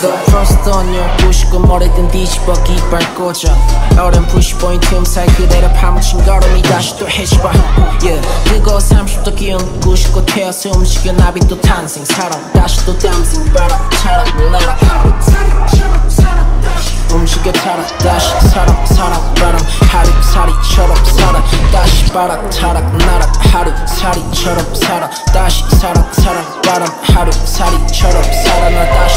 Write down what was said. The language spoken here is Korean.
것 크로스던 요구식은 머리든 뒤집어 깃발 꽂아 어른 푸시보인 틈살 그대로 파묻힌 걸음이 다시 또 해집어. Yeah. 그거 30도 기운 구식고 태어서 움직여 나비 또 탄생. 사람 다시 또 담생 바람처럼 날아. 움직여 타라 다시 사람 사람 바람. 하루살이처럼 살아. 다시 바람 타락 나락 하루살이처럼 살아. 다시 사랑 사랑 바람. 하루살이처럼 살아. 나 다시